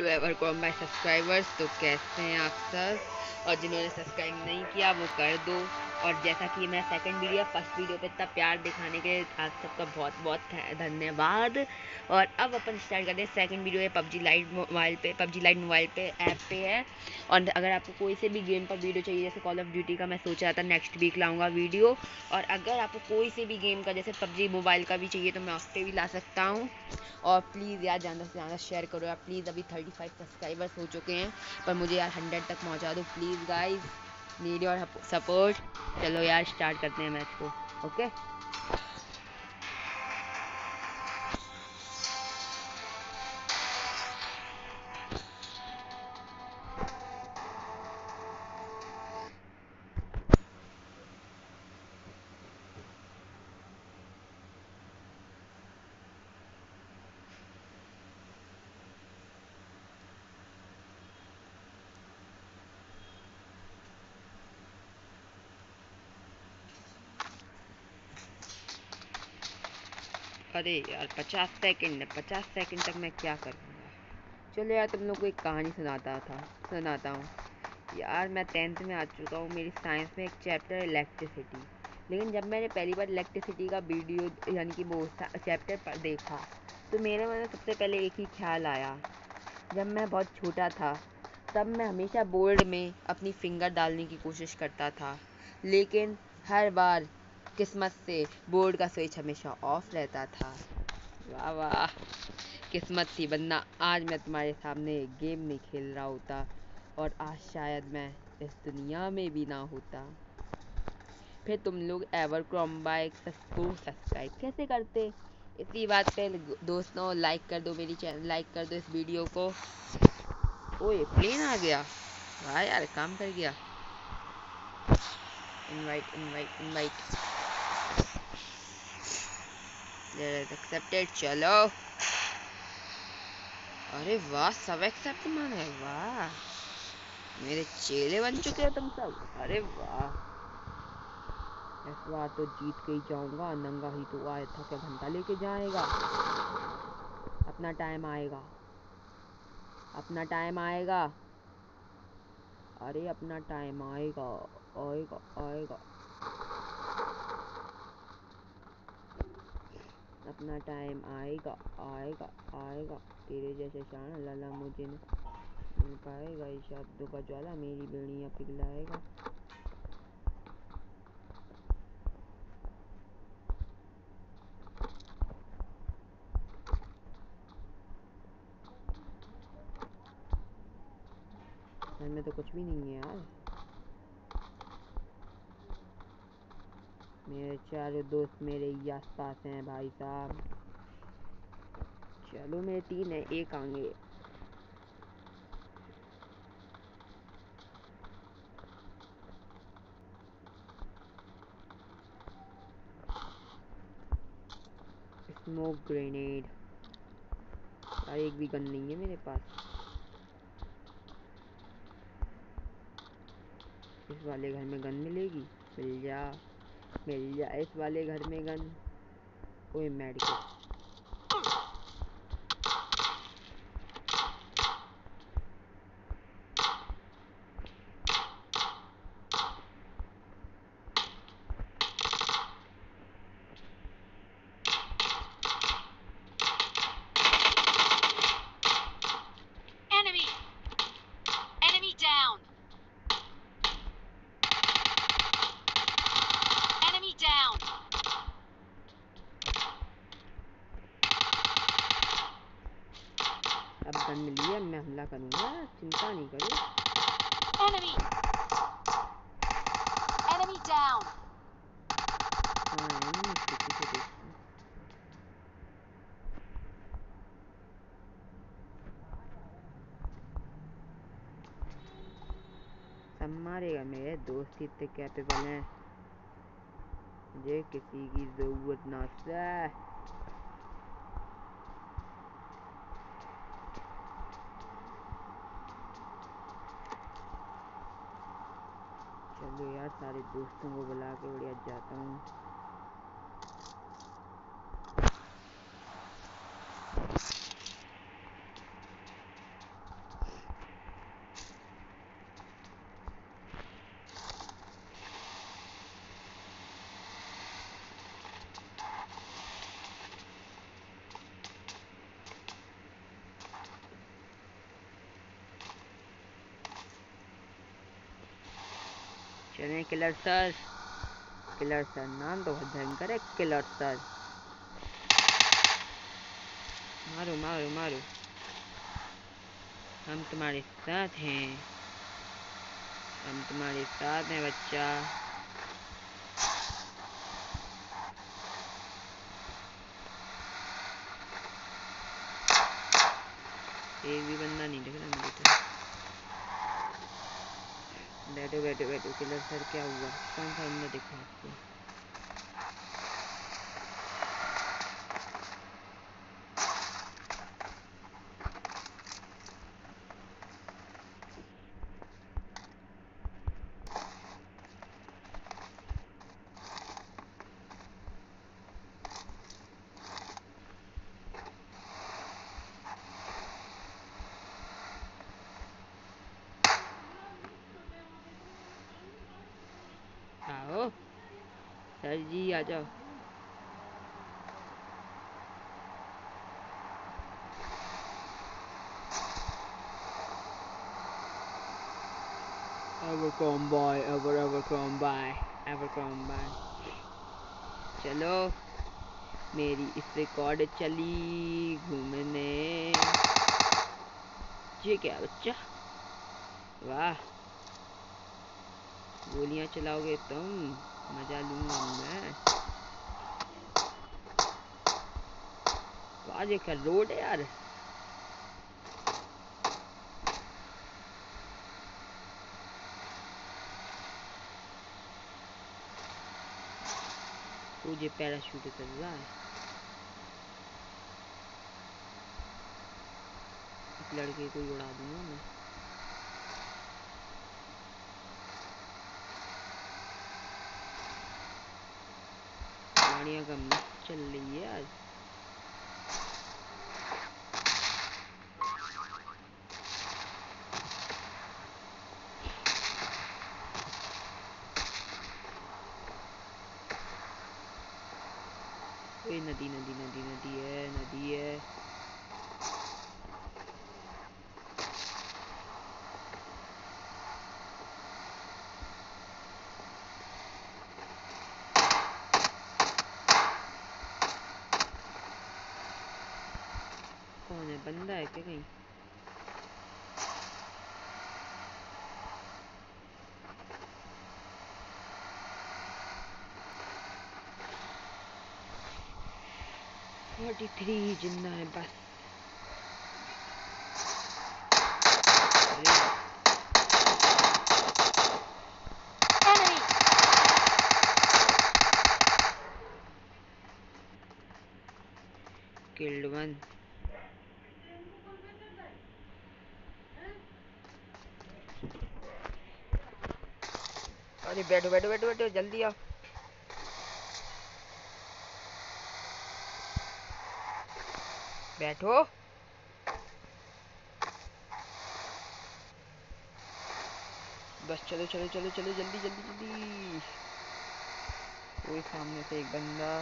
Hello ever com my subscribers तो कैसे हैं आप सब? और जिन्होंने सब्सक्राइब नहीं किया, वो कर दो। और जैसा कि मैं सेकंड वीडियो फ़र्स्ट वीडियो पे इतना प्यार दिखाने के आप सबका बहुत बहुत धन्यवाद। और अब अपन स्टार्ट करते हैं सेकंड वीडियो है पबजी लाइट मोबाइल पे पबजी लाइट मोबाइल पे ऐप पे है। और अगर आपको कोई से भी गेम पर वीडियो चाहिए, जैसे कॉल ऑफ़ ड्यूटी का मैं सोच रहा था नेक्स्ट वीक लाऊँगा वीडियो और अगर आपको कोई से भी गेम का, जैसे पबजी मोबाइल का भी चाहिए तो मैं उस पर भी ला सकता हूँ। और प्लीज़ यार, ज़्यादा से ज़्यादा शेयर करो यार प्लीज़ अभी थर्टी फाइव सब्सक्राइबर्स हो चुके हैं, पर मुझे यार हंड्रेड तक पहुँचा दो please guys need your support चलो यार स्टार्ट करते हैं मैच को ओके अरे यार, पचास सेकंड पचास सेकंड तक मैं क्या करूँगा चलो यार, तुम लोग को एक कहानी सुनाता था, सुनाता हूँ। यार, मैं टेंथ में आ चुका हूँ, मेरी साइंस में एक चैप्टर इलेक्ट्रिसिटी लेकिन जब मैंने पहली बार इलेक्ट्रिसिटी का वीडियो यानी कि वो चैप्टर पर देखा तो मेरे मन में सबसे पहले एक ही ख्याल आया। जब मैं बहुत छोटा था, तब मैं हमेशा बोर्ड में अपनी फिंगर डालने की कोशिश करता था। लेकिन हर बार किस्मत से बोर्ड का स्विच हमेशा ऑफ़ रहता था। वाह वाह। किस्मत थी वरना आज मैं तुम्हारे सामने गेम नहीं खेल रहा होता और आज शायद मैं इस दुनिया में भी ना होता। फिर तुम लोग एवर क्रॉम बाइक को सब्सक्राइब कैसे करते? इसी बात पे दोस्तों लाइक कर दो मेरी चैनल लाइक कर दो इस वीडियो को। ओए प्लेन आ गया। वाह यार, काम कर गया। इनवाइट इनवाइट इनवाइट एक्सेप्टेड चलो। अरे वाह, सब एक्सेप्ट माने, वाह। मेरे चेले बन चुके हो तुम सब। अरे वाह। इस बार तो जीत के ही जाऊँगा, नंगा ही तो आया था क्या घंटा लेके जाएगा? अपना टाइम आएगा। अपना टाइम आएगा। अरे अपना टाइम आएगा आएगा आएगा। अपना टाइम आएगा आएगा आएगा। तेरे जैसे शान लाला मुझे मिल पाएगा इस शब्दों का ज्वाला, मेरी बेड़ियाँ पिघलाएगा। में तो कुछ भी नहीं है यार। मेरे चारों दोस्त मेरे ही आस पास हैं भाई साहब। चलो मेरे तीन है, एक आएँगे स्मोक ग्रेनेड एक भी गन नहीं है मेरे पास। इस वाले घर में गन मिलेगी? मिल जा। मिल जाए इस वाले घर में गन कोई मेडिकल अब गन मिली है मैं हमला करूँगा चिंता नहीं करो enemy enemy down हाँ enemy किसी को देख सब मारेगा मेरे दोस्त इतने कैपेबल हैं। मुझे किसी की ज़रूरत ना सह चलो यार, सारे दोस्तों को बुला के बढ़िया जाता हूँ। चले किलर सर किलर सर नाम तो बहुत भयंकर है किलर सर मारो मारो मारो. हम तुम्हारे साथ हैं. हम तुम्हारे साथ हैं बच्चा. एक भी बंदा नहीं दिख रहा मुझे तो बैठो बैठो बैठो कलर सर क्या हुआ? कौन सा हमने देखा आपको आओ सर हर जी आ जाओ। Ever com bye ever ever com bye ever com bye चलो मेरी इस रिकॉर्ड चली घूमने। ये क्या बच्चा? वाह। गोलियाँ चलाओगे तुम। मज़ा लूँगा मैं। आज एक रोड है यार। मुझे पैराशूट कर रहा है। लड़के को उड़ा दूँगा मैं। गाड़ियाँ कम चल रही है आज कोई नदी नदी नदी नदी है नदी है कौन है बंदा है क्या कहीं फोर्टी थ्री ज़िंदा है बस अरे Enemy! killed one अरे बैठो बैठो बैठो बैठो, जल्दी आओ। बैठो। बस चलो चलो चलो चलो, जल्दी जल्दी जल्दी। कोई सामने से एक बंदा।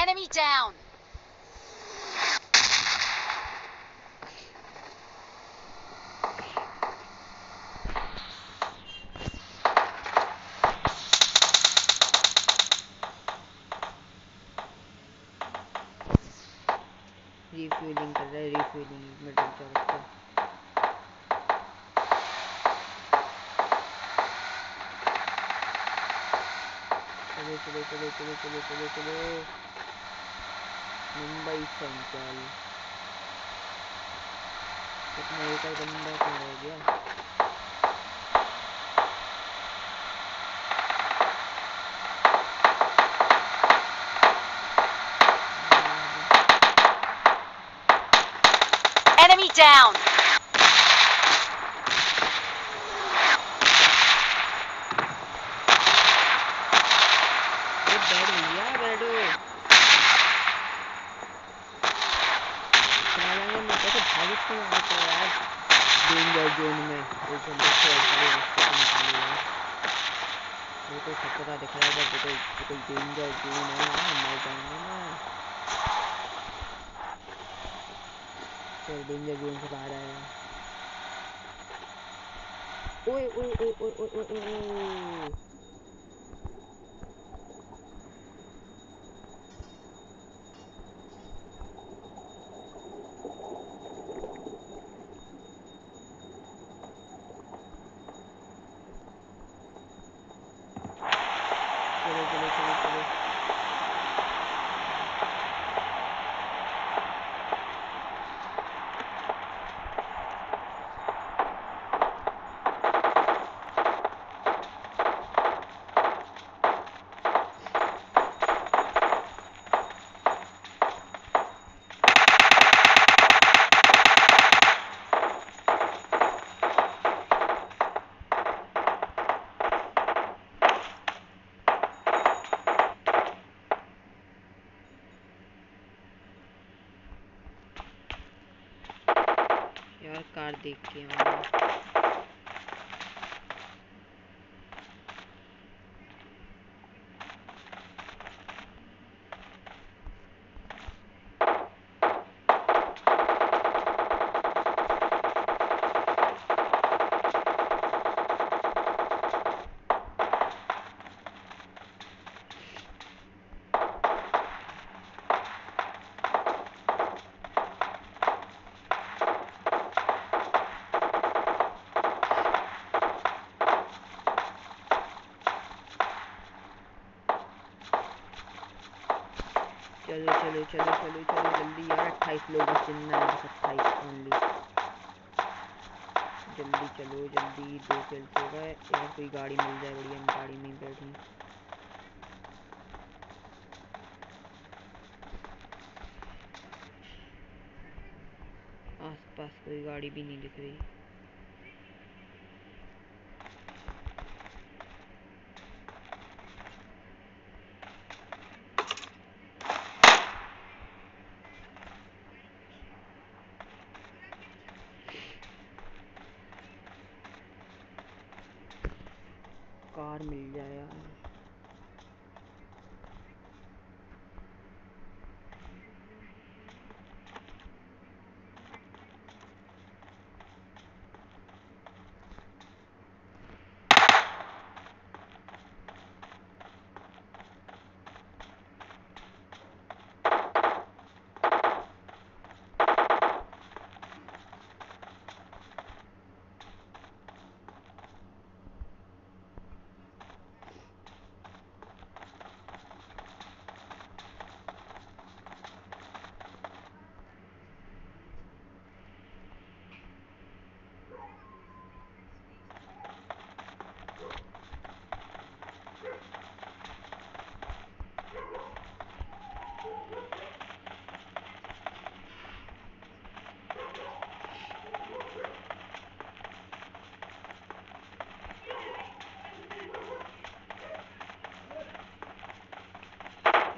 Enemy down! रिफ्यूलिंग कर रहा है रिफ्यूलिंग में डर जा बच्चा चलो चलो चलो चलो चलो चलो चलो मुंबई सेंट्रल कितना एक और बंदा कहाँ रह गया Enemy down! अरे बैठ भैया बैठो चला जाएँगे मैं कैसे भाग इसको वहाँ से यार डेंजर जोन में एक बंदे से अगले रास्ते पे निकाले यार मेरे दिख रहा है कोई कोई डेंजर जोन है ना मर जाएँगे ना चल डेंजर जोन से बाहर आया। ओए ओए ओए ओए ओए ओए ओए चलो चलो चलो चलो कार देख के आऊँगा। चलो चलो चलो चलो चलो, जल्दी यार, अट्ठाईस लोग बस जितना है बस अट्ठाईस ओनली जल्दी चलो, जल्दी, दो किल्स हो। गए यार, कोई गाड़ी मिल जाए, बढ़िया गाड़ी में बैठी। आस पास कोई गाड़ी भी नहीं दिख रही। कार मिल जाए यार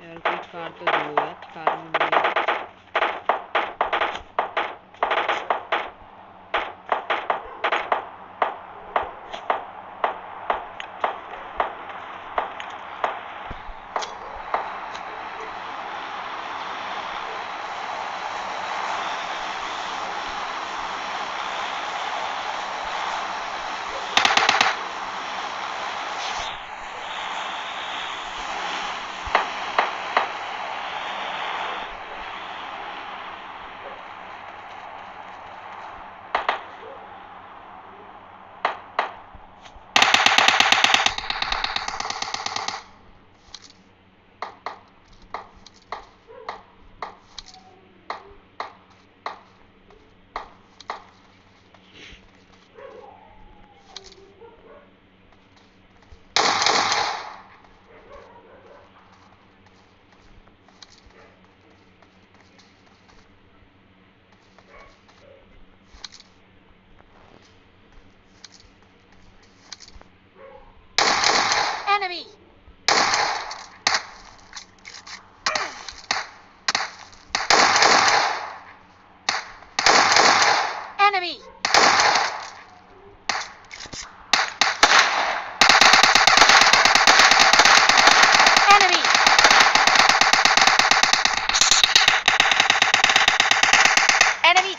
यार कोई कार तो दो है कार में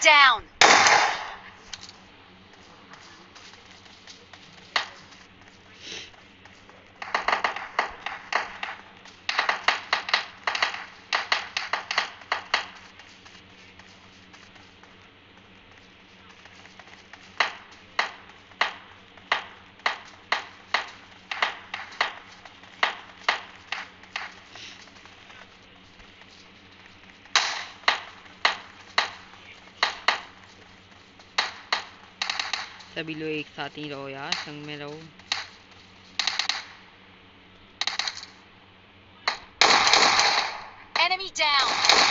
down! सभी लोग एक साथ ही रहो यार संग में रहो Enemy down.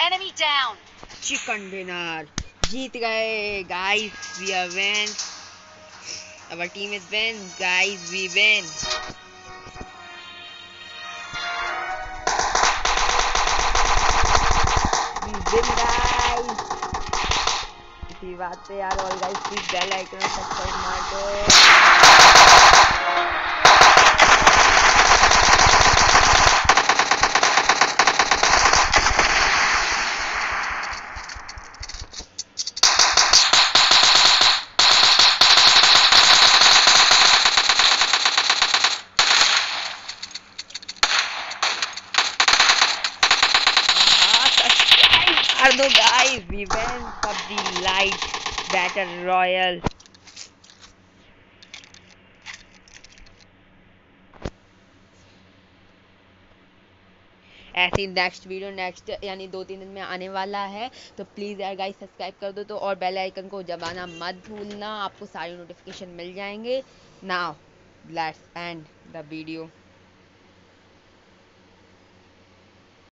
Enemy. Down. Chicken dinner जीत गए guys we are win our team is win, guys, we win. We win, guys. इसी बात पे यार, और guys please bell icon subscribe मार दो दो guys we win PUBG lite battle royale ऐसी नेक्स्ट वीडियो नेक्स्ट यानी दो तीन दिन में आने वाला है। तो प्लीज़ यार गाइस सब्सक्राइब कर दो तो और बेल आइकन को जबाना मत भूलना। आपको सारी नोटिफिकेशन मिल जाएँगे। Now let's end the video